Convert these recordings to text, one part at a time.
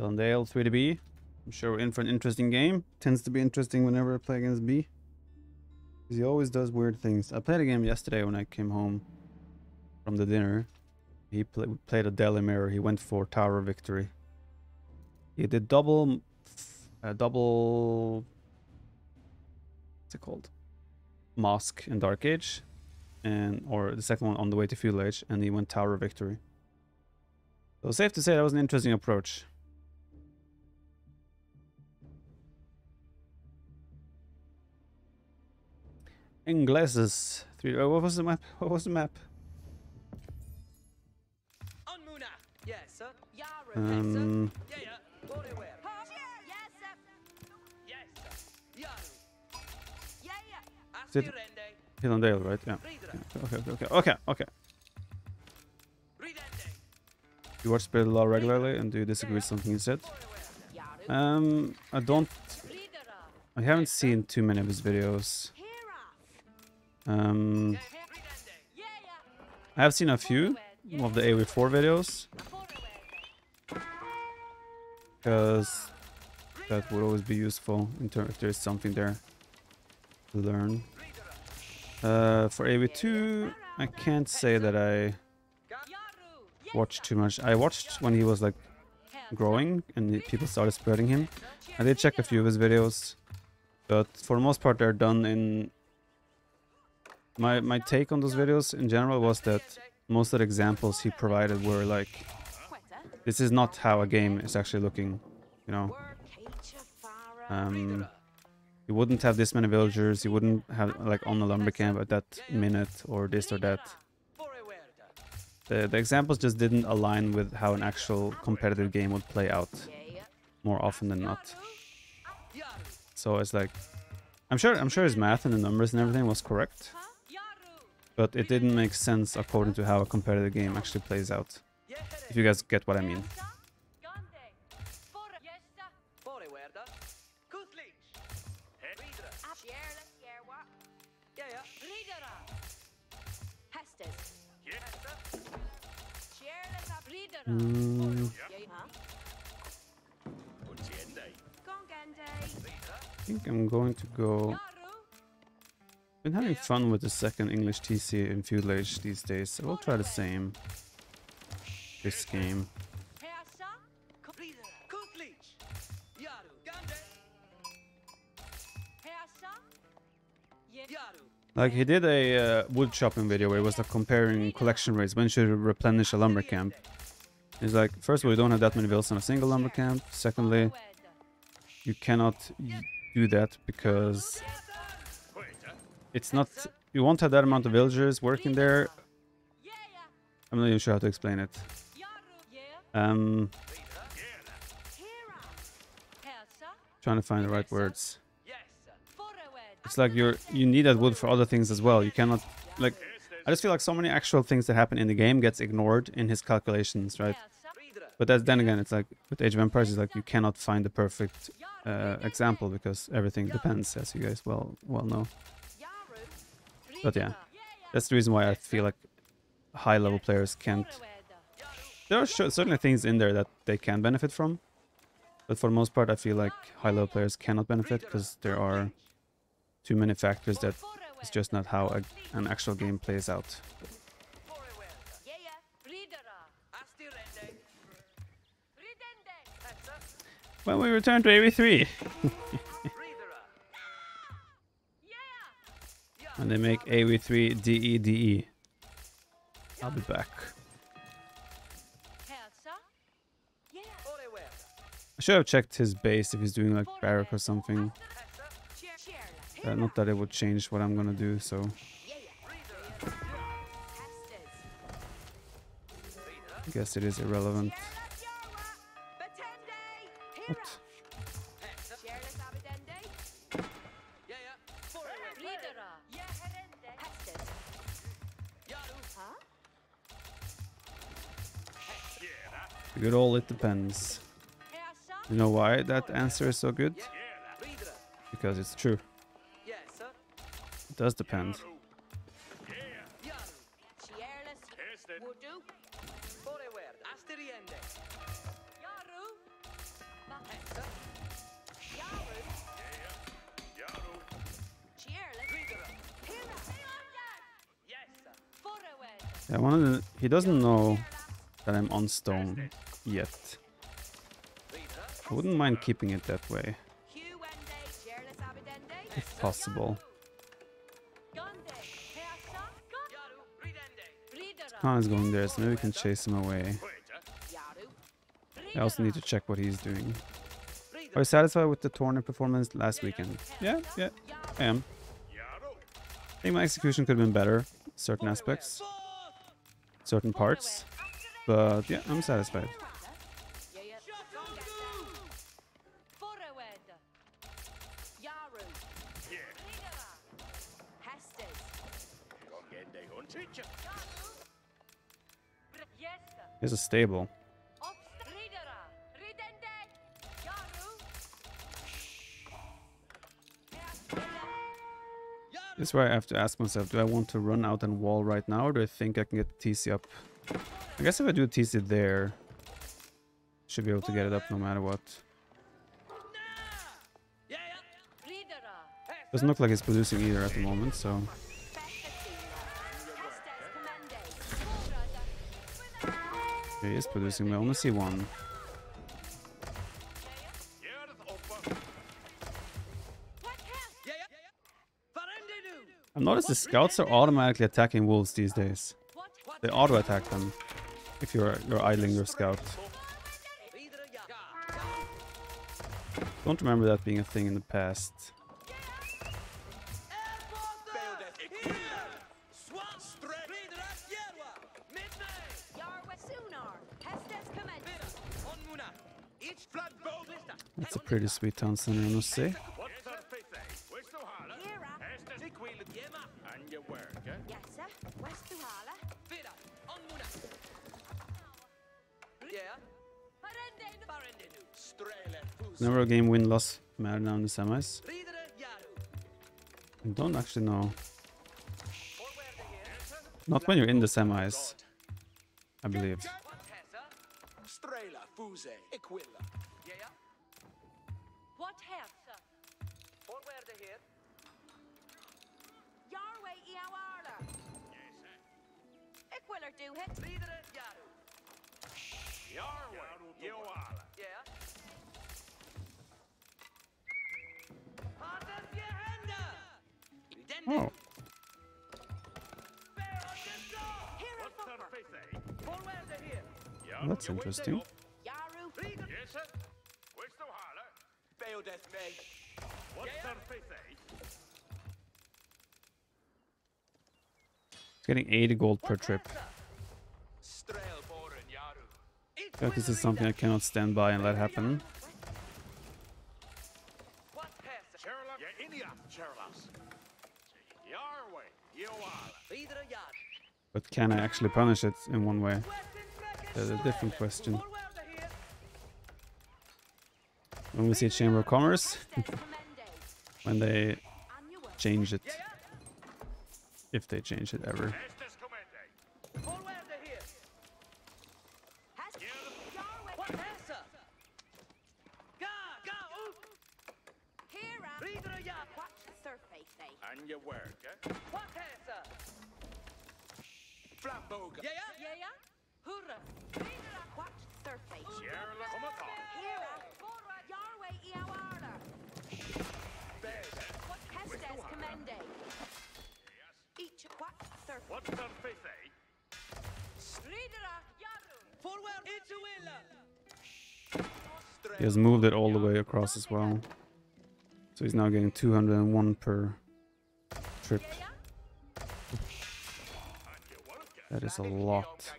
Hillandale 3 to B. I'm sure we're in for an interesting game. Tends to be interesting whenever I play against B. Because he always does weird things. I played a game yesterday when I came home from the dinner. He play, played a Mirror. He went for Tower Victory. He did double... Uh, double... What's it called? Mosque in Dark Age. And, or the second one on the way to Feudal Age. And he went Tower Victory. So safe to say that was an interesting approach. Ingleses. Three. Oh, what was the map? What was the map? Yes, Um, Is it Hillandale, right? Yeah. yeah. Okay, okay, okay, okay, okay. You watch Spirit Law regularly, and do you disagree with something he said? Um, I don't. I haven't seen too many of his videos. Um, I have seen a few of the AoE4 videos because that would always be useful in terms if there's something there to learn. Uh, for AoE2, I can't say that I watched too much. I watched when he was like growing and people started spreading him. I did check a few of his videos, but for the most part they're done in... My, my take on those videos in general was that most of the examples he provided were like, this is not how a game is actually looking, you know. Um, you wouldn't have this many villagers, you wouldn't have like on the lumber camp at that minute or this or that. The, the examples just didn't align with how an actual competitive game would play out more often than not. So it's like, I'm sure I'm sure his math and the numbers and everything was correct, but it didn't make sense according to how a competitive game actually plays out. If you guys get what I mean. Mm, I think I'm going to go... Been having fun with the second English TC in Feudal Age these days, so we'll try the same this game. Like he did a uh, wood chopping video where he was like comparing collection rates. When should you replenish a lumber camp? He's like, first of all, you don't have that many villas in a single lumber camp. Secondly, you cannot do that because it's not. You won't have that amount of villagers working there. I'm not even sure how to explain it. Um, trying to find the right words. It's like you're you need that wood for other things as well. You cannot like I just feel like so many actual things that happen in the game gets ignored in his calculations, right? But that's, then again, it's like with Age of Empires, it's like you cannot find the perfect uh, example because everything depends, as you guys well well know. But yeah, that's the reason why I feel like high level players can't. There are certainly things in there that they can benefit from, but for the most part, I feel like high level players cannot benefit because there are too many factors that it's just not how a, an actual game plays out. When we return to AoE3. and they make AoE3 DEDE. I'll be back. I should have checked his base if he's doing like barrack or something. Uh, not that it would change what I'm gonna do, so... I guess it is irrelevant. What? Good old it depends. You know why that answer is so good? Because it's true. It does depend. Yeah, one of the, he doesn't know that I'm on stone yet. I wouldn't mind keeping it that way, if possible. Ah, Khan is going there, so maybe we can chase him away. I also need to check what he's doing. Are you satisfied with the tournament performance last weekend? Yeah, yeah, I am. I think my execution could have been better, certain aspects, certain parts, but yeah, I'm satisfied. Here's a stable. This is where I have to ask myself, do I want to run out and wall right now, or do I think I can get the TC up? I guess if I do a TC there, should be able to get it up no matter what. Doesn't look like it's producing either at the moment, so... He is producing, I only see one. I've noticed the scouts are automatically attacking wolves these days. They auto-attack them if you're you're idling your scout. Don't remember that being a thing in the past. Pretty sweet town center, I must say. Never a game win loss matter now in the semis. I don't actually know. Not when you're in the semis, I believe. Yarway Iawara. Equiler do hit. Vidare Yaru. Yarway. Yoala. Yeah. Hades Yehenda. Oh, Here a fupper. Forward here. that's interesting. Yaru. Yes, sir. Where's the holler? Failed as me. What's the face? It's getting 80 gold per trip. Strail Boren Yaru. I feel like this is something I cannot stand by and let happen. What hersa? Sherlock? Yeah, India. Sherlock. Yarway. Yoala. Vidare Yaru. But can I actually punish it in one way? That's a different question. When we see Chamber of Commerce, when they change it. If they change it ever. And your work, eh? What hersa? Flamboga. Yeah, yeah. Yeah, yeah. Hurra. Watch surface. Sherlock, come on. Here a. Yarway Iawara. Estes Commende. Each watch surface. What's the face? Ridera. Yaru. Forward. Ituilla. He has moved it all the way across as well. So he's now getting 201 per trip. Yeah, yeah. And your work? That is a lot.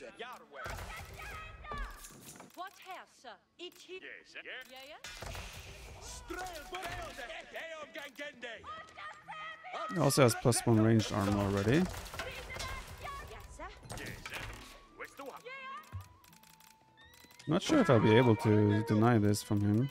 Strela Fuse. Yarway. What house? It hit. Yes, eh? yeah. Yeah, yeah. Strail Boga. Eom Gangende. He also has plus one ranged armor already. Yes, sir. Yes? Where's the one? Not sure if I'll be able to deny this from him.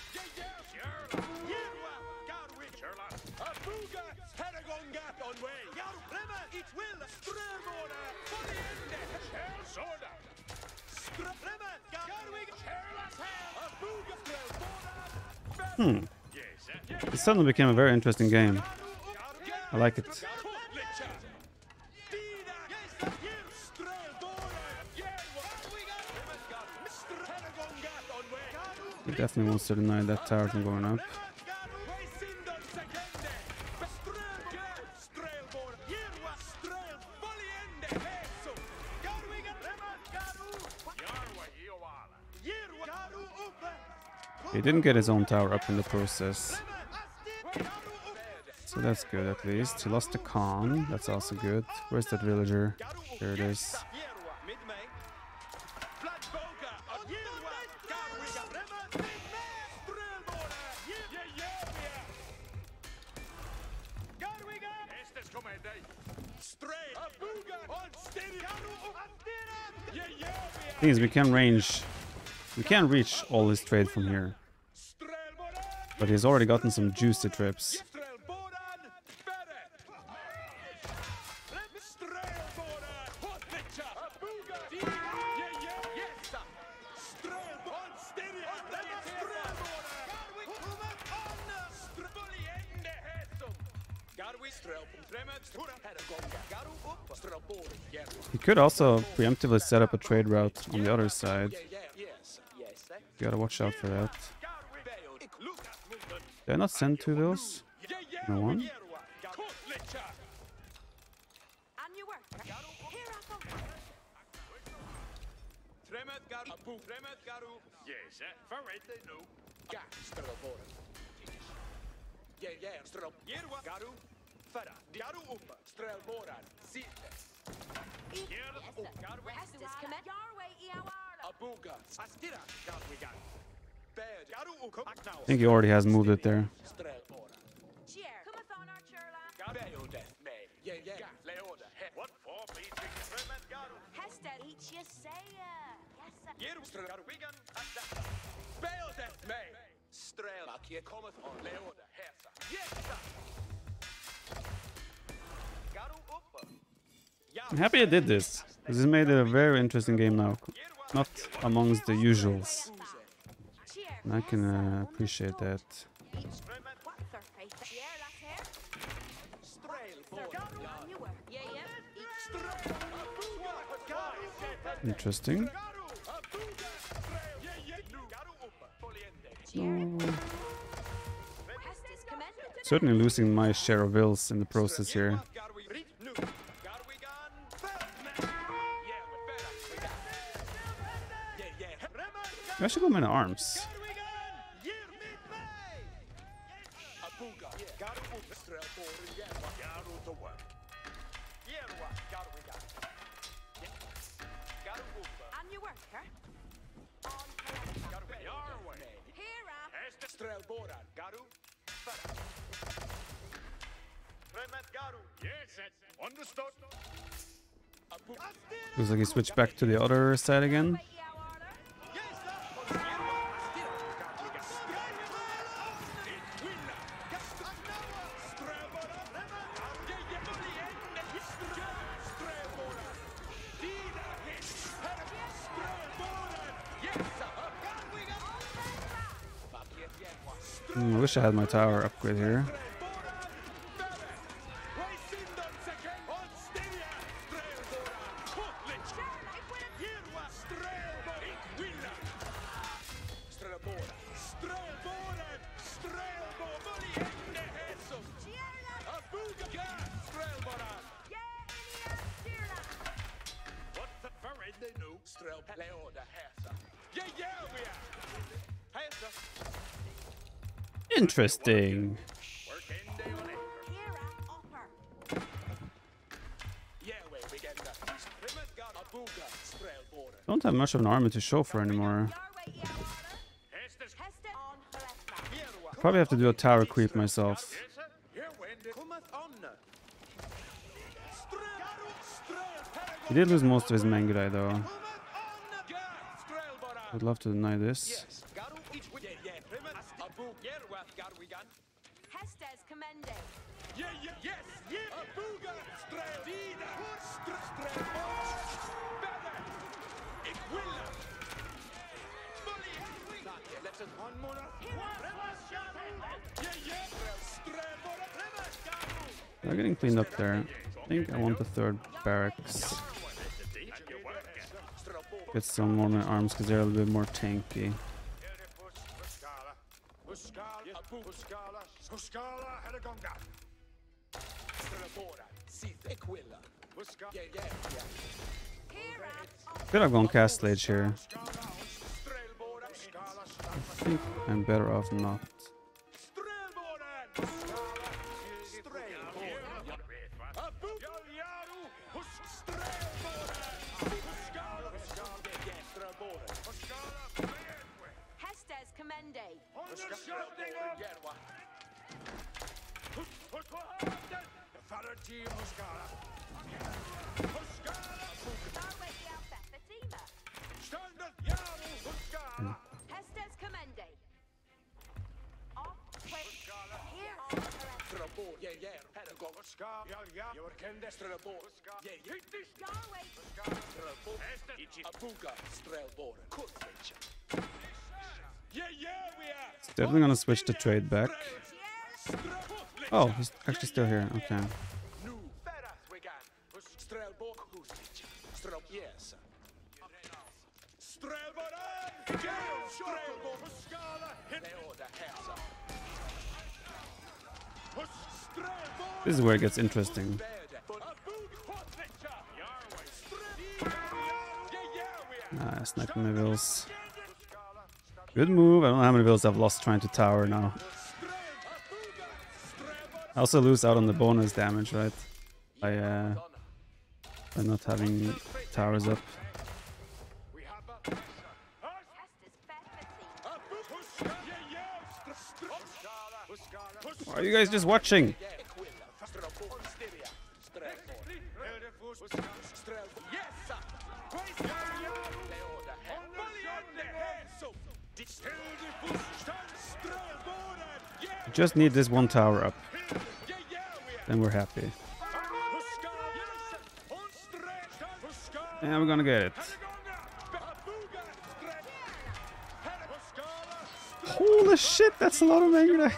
Hmm. It suddenly became a very interesting game. I like it. He definitely wants to deny that tower from going up. He didn't get his own tower up in the process. So that's good at least. He lost the Khan. That's also good. Where's that villager? There it is. Estes kommandej. Thing is, we can range. We can reach all his trade from here. But he's already gotten some juicy trips. He could also preemptively set up a trade route on the other side. You Gotta watch out for that. Did I not send two those? No one? Yes, sir. Forret they know. Estes command your way, Iawala. I think he already has moved it there. Cheer. Cometh on our churla. What for each Garu? Hester each you say. Yes, sir. Strelbak, cometh on Leoda, Hersa. Yes, sir. Garu uppe. I'm happy I did this. This has made it a very interesting game now. Not amongst the usuals. And I can uh, appreciate that. Interesting. Certainly losing my share of vills in the process here. I should go at arms. Like he switched back to the other side again. I wish I had my tower upgrade here. Yeah, we begin that. Primet got a booga, Strelboran. Don't have much of an army to show for anymore. Your Estes Heste on Hrethra. Vierwa. Probably have to do a tower creep myself. Here wende. Kommet onna. Strel. Strel. Paragon. He did lose most of his Mangudai though. Would love to deny this. They're getting cleaned up there. I think I want the third barracks. Get some more my arms because they're a little bit more tanky. Could have gone Castle Age here. I think I'm better off not. Definitely gonna switch the trade back. Oh, he's actually still here. Okay. This is where it gets interesting. Ah, sniper my vills. Good move. I don't know how many vills I've lost trying to tower now. I also lose out on the bonus damage, right? By, uh, by not having towers up. Why are you guys just watching? Just need this one tower up. Then we're happy. And we're gonna get it. Holy shit, that's a lot of Mangudai.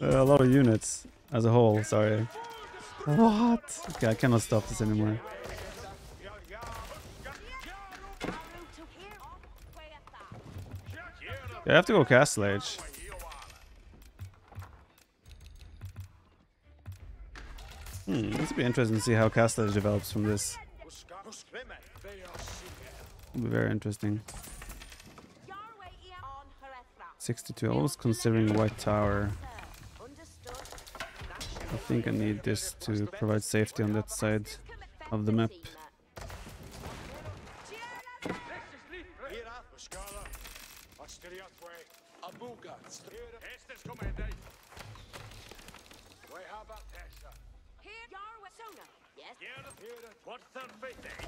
Uh, a lot of units as a whole, sorry. What? Okay, I cannot stop this anymore. Yeah, I have to go Castle Age. Hmm, this will be interesting to see how Castle Age develops from this. It'll be very interesting. Darway here on Hrethra. 62, I was considering White Tower. I think I need this to provide safety on that side of the map. Yes. Here, what's the fate, eh?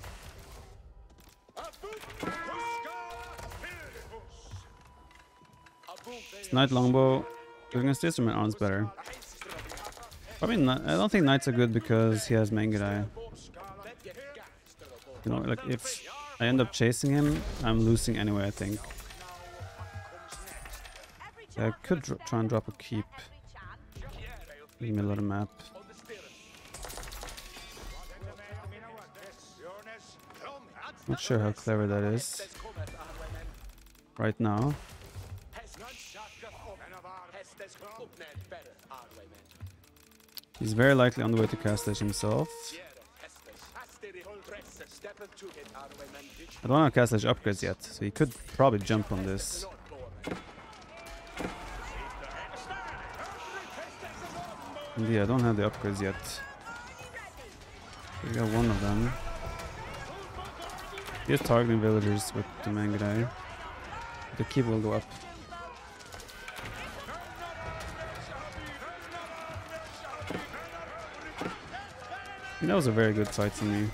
Knight Longbow. Against this, or my arms better. I mean, I don't think Knights are good because he has Mangudai. You know, like if I end up chasing him, I'm losing anyway. I think. Every I could try and drop a keep Every chance. in the middle of map. Not sure how clever that is right now. He's very likely on the way to Castle Age himself. I don't have Castle Age upgrades yet, so he could probably jump on this. Yeah, I don't have the upgrades yet. We got one of them. He is targeting villagers with the Mangudai. The keep will go up. That was a very good fight me.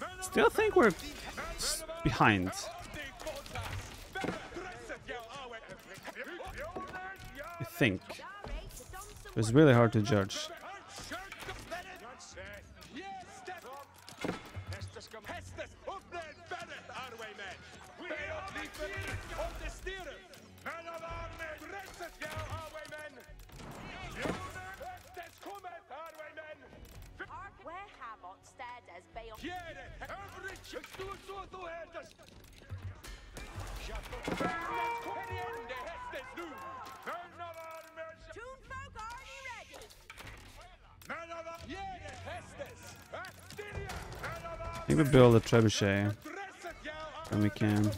To listen. Still think we're behind. Think. It's really hard to judge. Think we build a trebuchet when we can.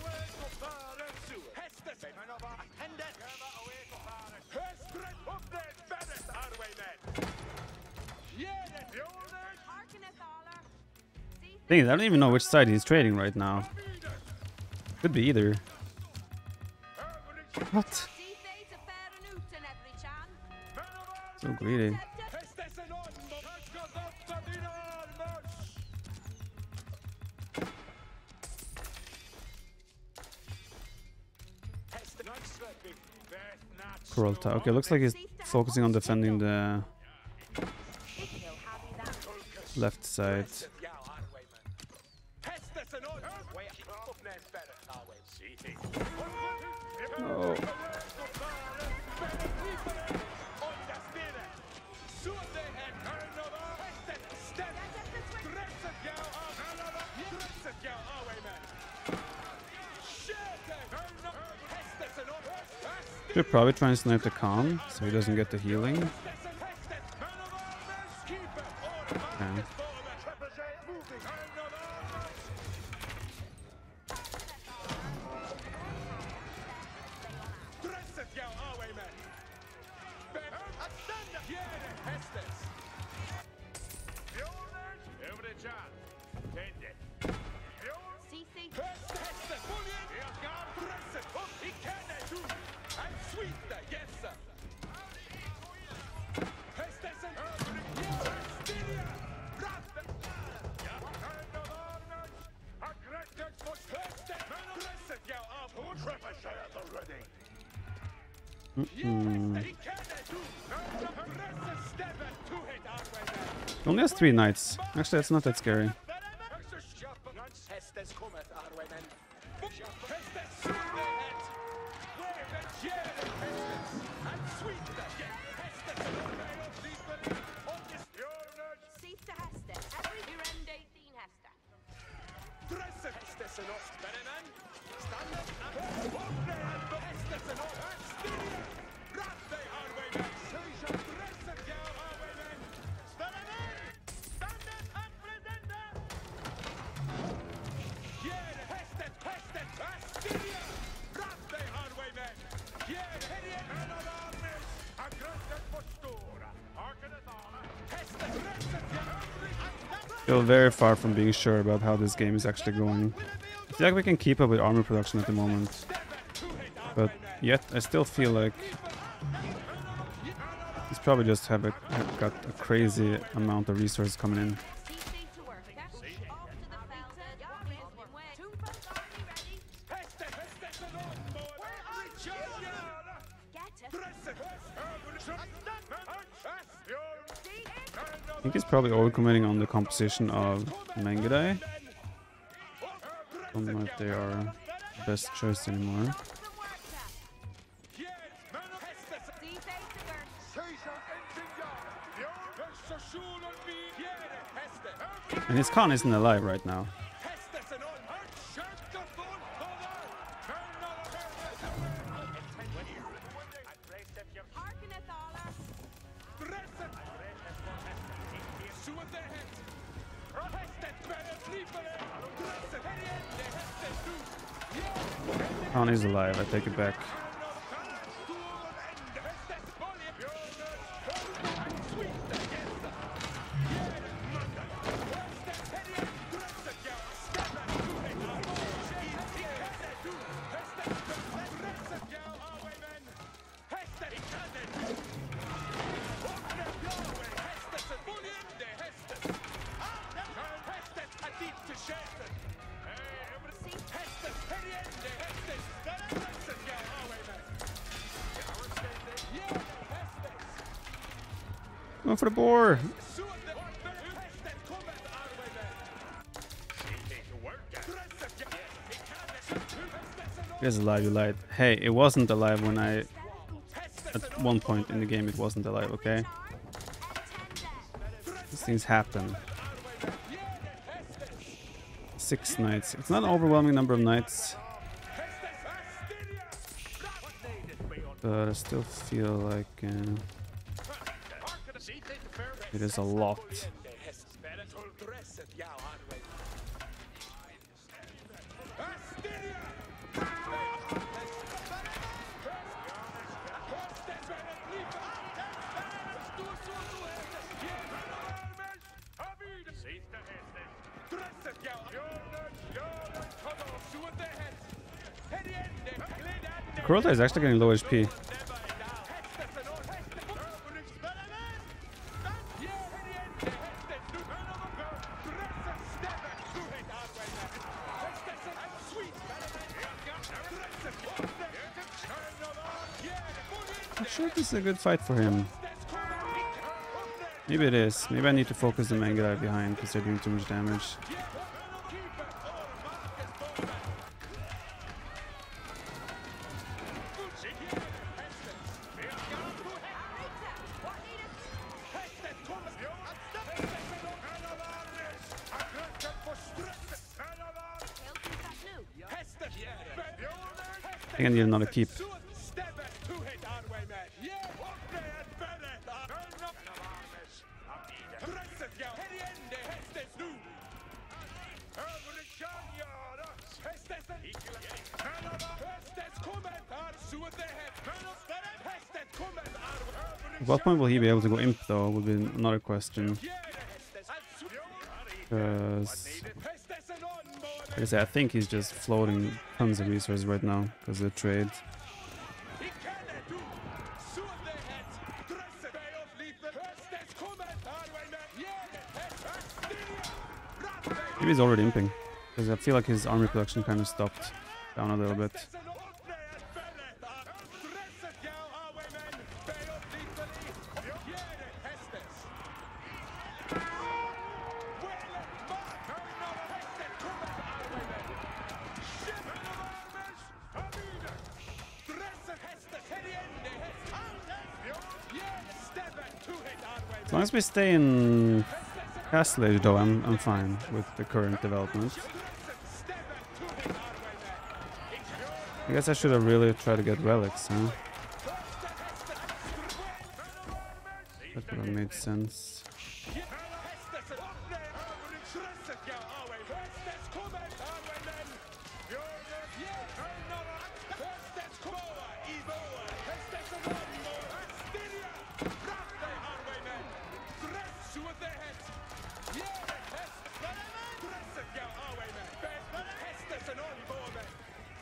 Is, I don't even know which side he's trading right now. Could be either. What? So to Coralta. Okay, looks like he's focusing on defending the left side. Probably trying to snipe the Khan so he doesn't get the healing. Okay. Mm. Only has three knights. Actually, that's not that scary. Still very far from being sure about how this game is actually going. I feel like we can keep up with armor production at the moment. But yet, I still feel like It's probably just have, a, have got a crazy amount of resources coming in. Probably overcommitting on the composition of Mangudai. Don't know if they are best choice anymore. And his Khan isn't alive right now. Is alive, I take it back. It's alive, you lied. Hey, it wasn't alive when I... At one point in the game it wasn't alive, okay? These things happen. Six knights. It's not an overwhelming number of knights. But I still feel like... Uh, it is a lot. Kurota is actually getting low HP. I'm sure this is a good fight for him. Maybe it is. Maybe I need to focus the main behind because they're doing too much damage. Keep. At what point will he be able to go imp though would be another question. Because like I said, I think he's just floating tons of resources right now because of the trade. Maybe he's already imping. Because I feel like his army production kind of stopped down a little bit. We stay in Castle Age though, I'm, I'm fine with the current development. I guess I should have really tried to get relics, huh? That would have made sense.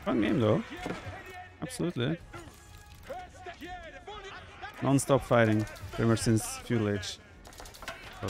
Fun game though. Absolutely. Non-stop fighting, pretty much since Feudal Age. So.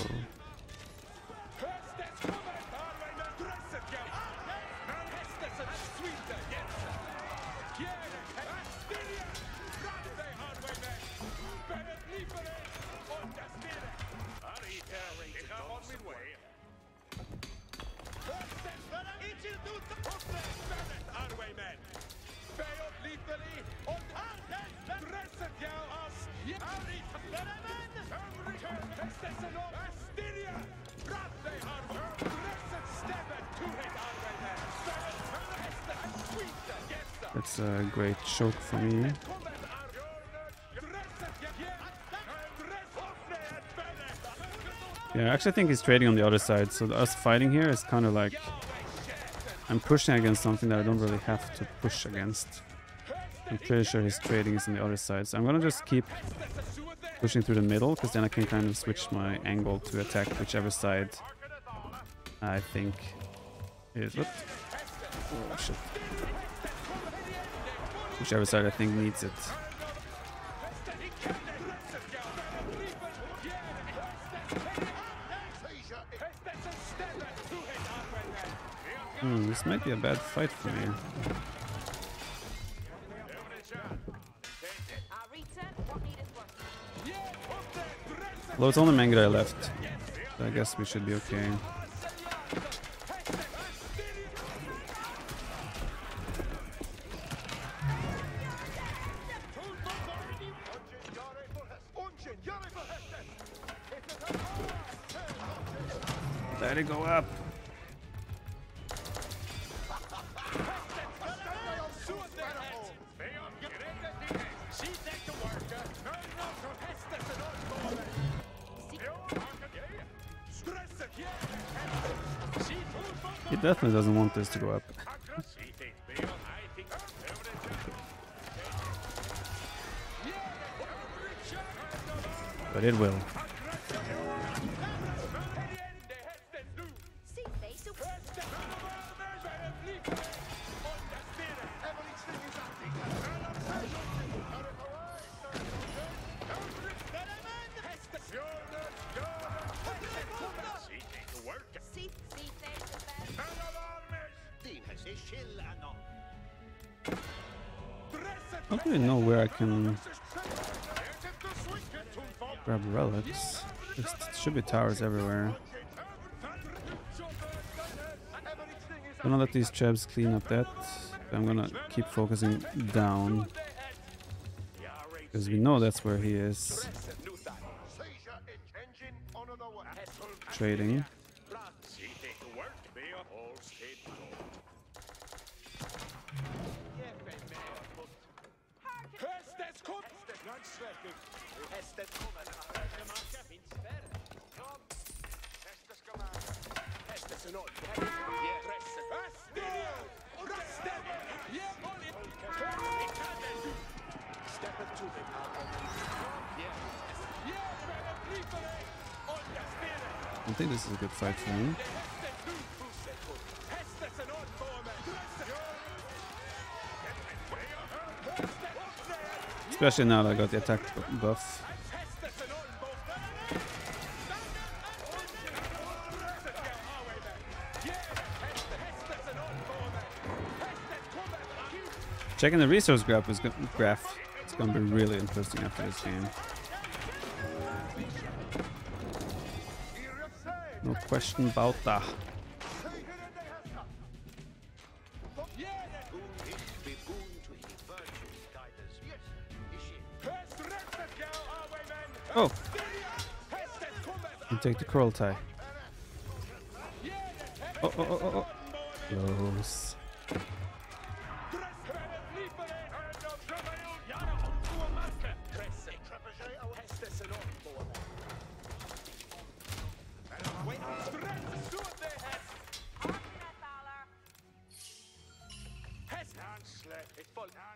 Choke for me. Yeah, I actually think he's trading on the other side, so us fighting here is kind of like I'm pushing against something that I don't really have to push against. I'm pretty sure his trading is on the other side, so I'm gonna just keep pushing through the middle, because then I can kind of switch my angle to attack whichever side I think is... Oh, shit. Whichever side I think needs it. Hmm, this might be a bad fight for me. Well, it's only Mangrai left. I guess we should be okay. Let it go up. He definitely doesn't want this to go up. But it will. I don't really know where I can grab relics. There should be towers everywhere. Gonna let these chebs clean up that. I'm gonna keep focusing down. Because we know that's where he is trading. I think this is a good fight for me. Especially now that I got the attack buff. Checking the resource graph is graph. It's gonna be really interesting after this game. Question about that. Oh, and take the Kurultai. Oh, oh, oh, oh, oh. Close.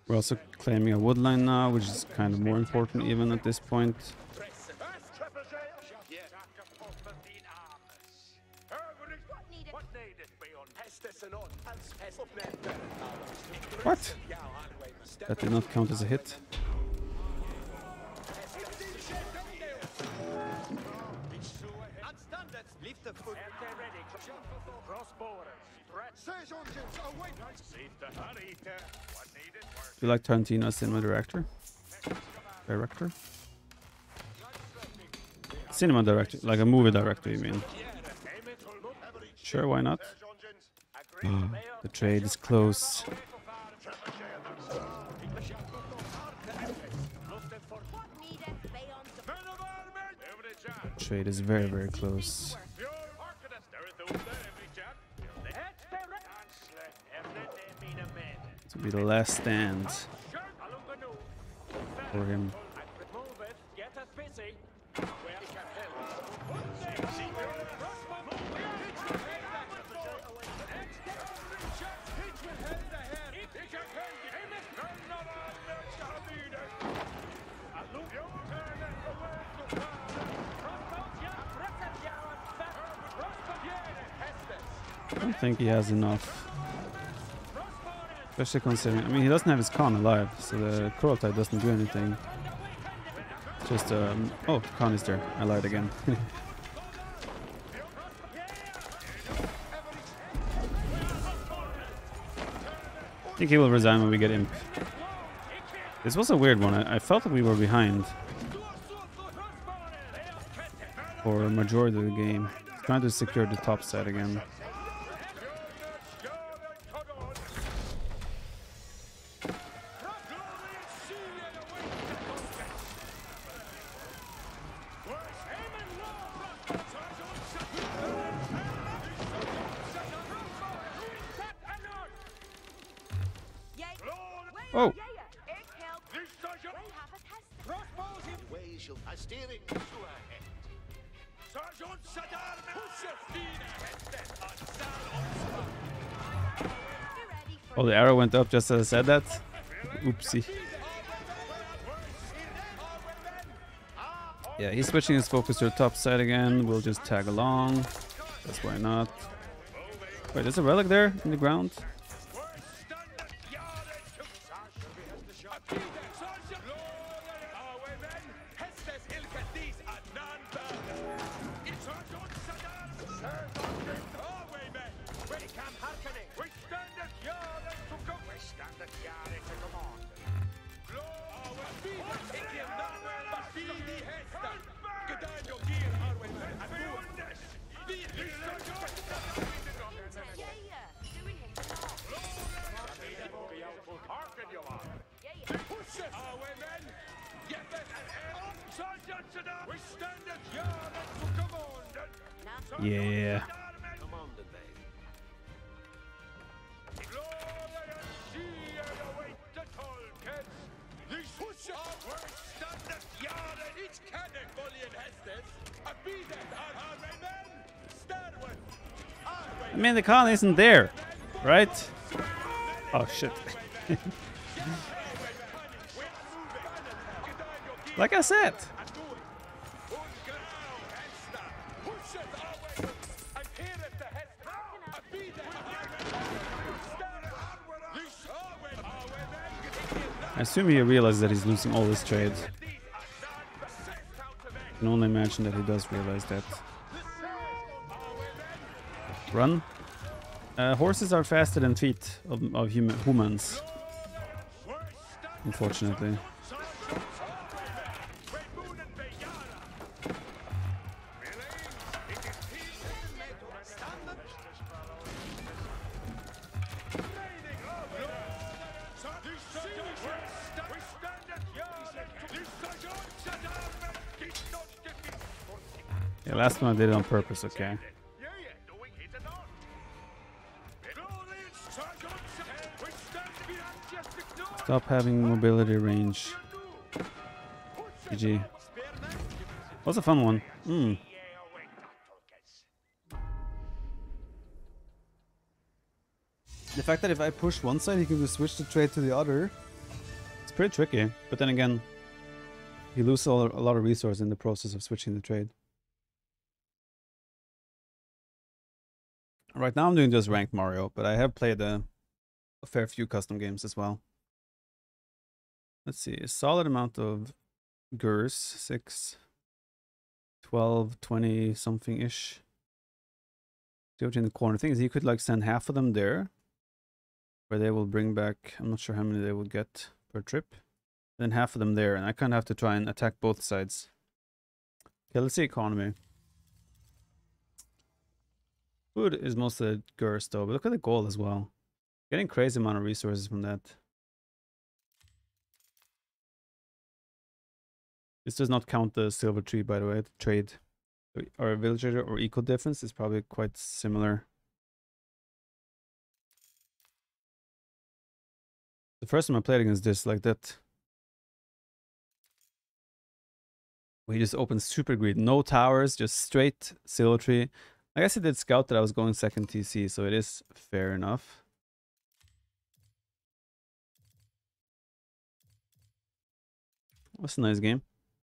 We're also claiming a wood line now, which is kind of more important even at this point. What? That did not count as a hit. Do you like Tarantino as cinema director? Director? Cinema director, like a movie director, you mean? Sure, why not? Ah, the trade is close. What needed beyond the Trade is very, very close. To be the last stand for him. Don't think he has enough. Especially considering, I mean, he doesn't have his Khan alive, so the Kurultai doesn't do anything. Just, um, oh, Khan is there. I lied again. I think he will resign when we get Imp. This was a weird one. I, I felt that we were behind for a majority of the game. Trying to secure the top side again. Just as I said that? Oopsie. Yeah, he's switching his focus to the top side again. We'll just tag along. That's why not. Wait, there's a relic there in the ground? Khan isn't there, right? Oh, shit. like I said. I assume he realizes that he's losing all his trades. I can only imagine that he does realize that. Run. Uh, horses are faster than feet of, of hum humans, unfortunately. Yeah, last one I did it on purpose, okay. Stop having mobility range. GG. Was a fun one. Hmm. The fact that if I push one side, he can just switch the trade to the other. It's pretty tricky. But then again, he loses a lot of resource in the process of switching the trade. Right now I'm doing just ranked Mario, but I have played a, a fair few custom games as well. Let's see, a solid amount of Gurs, 6, 12, 20 something ish. George in the corner. thing is, he could like send half of them there, where they will bring back, I'm not sure how many they will get per trip. Then half of them there, and I kind of have to try and attack both sides. Okay, let's see economy. Food is mostly Gurs though, but look at the gold as well. Getting crazy amount of resources from that. This does not count the silver trade, by the way, the trade uh, or villager or eco difference is probably quite similar. The first time I played against this, like that. We just opened super greed, no towers, just straight silver trade. I guess it did scout that I was going second TC, so it is fair enough. What's a nice game.